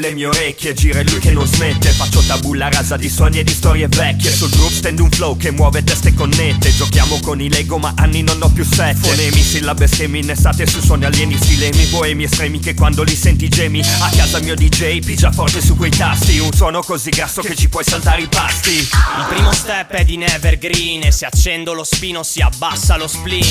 le mie orecchie Gira lui che non smette. Faccio tabulla rasa di sogni e di storie vecchie. Sul groove stendo un flow che muove teste e connette. Giochiamo con i Lego ma anni non ho più sette. Fonemi, sillabe schemi innestate su suoni alieni Stilemi, boemi estremi che quando li senti gemi. A casa mio DJ pigia forte su quei tasti. Un suono così grasso che ci puoi saltare i pasti. Il primo step è in evergreen E se accendo lo spino si abbassa lo spleen.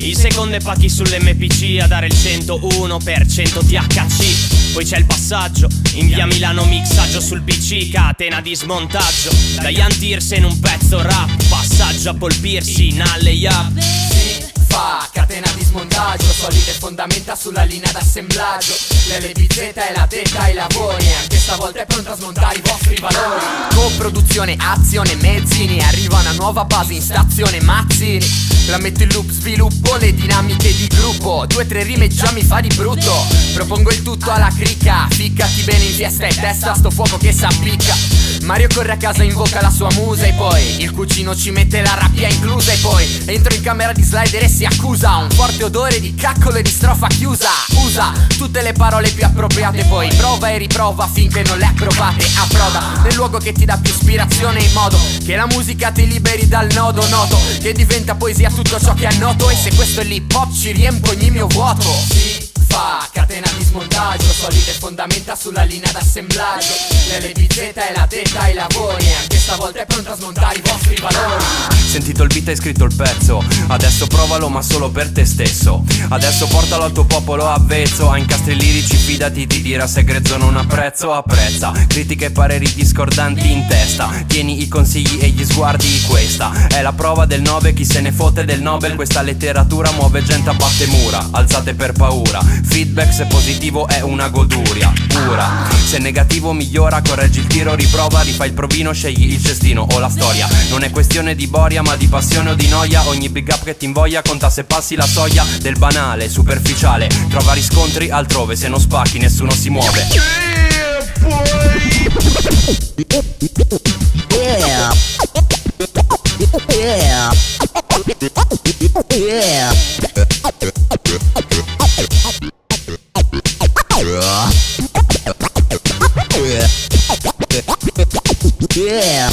Il secondo è pacchi sull'MPC A dare il 101% THC Poi c'è il passaggio In via Milano mixaggio sul PC Catena di smontaggio. Da Ian in un pezzo rap Passaggio a Paul Pierce in alley up Si fa catena di smontaggio Solide fondamenta sulla linea d'assemblaggio. L'LBZ è la detta ai lavori Anche stavolta è pronta a smontare i vostri valori. Co-produzione, azione, mezzini Arriva una nuova base in stazione Mazzini La metto in loop, sviluppo le dinamiche di gruppo. Due tre rime già mi fa di brutto. Propongo il tutto alla cricca. Ficcati bene in fiesta e testa sto fuoco che s'appicca Mario corre a casa invoca la sua musa e poi Il cugino ci mette la rabbia inclusa e poi Entro in camera di slider e si accusa. Un forte odore di caccolo e di strofa chiusa. Usa tutte le parole più appropriate Poi prova e riprova finché non le approvate Approda nel luogo che ti dà più ispirazione In modo. Che la musica ti liberi dal nodo noto Che diventa poesia tutto ciò che è noto E se questo è l'hip hop ci riempie ogni mio vuoto fa? Catena di smontaggio Solide fondamenta sulla linea d'assemblaggio. L'LBZ è la detta ai lavori anche stavolta è pronta a smontare i vostri valori. Sentito il beat hai scritto il pezzo. Adesso provalo ma solo per te stesso. Adesso portalo al tuo popolo avvezzo. A incastri lirici fidati ti dirà se grezzo non apprezzo. Apprezza critiche e pareri discordanti in testa. Tieni i consigli e gli sguardi Questa è la prova del 9 Chi se ne fotte del Nobel Questa letteratura muove gente a batte mura. Alzate per paura Feedback se positivo è una goduria Pura. Se negativo migliora Correggi il tiro riprova Rifai il provino Scegli il cestino o la storia. Non è questione di boria ma di passione o di noia. Ogni big up che ti invoglia conta se passi la soglia Del banale, superficiale. Trova riscontri altrove, se non spacchi nessuno si muove. Yeah, yeah. Yeah. yeah.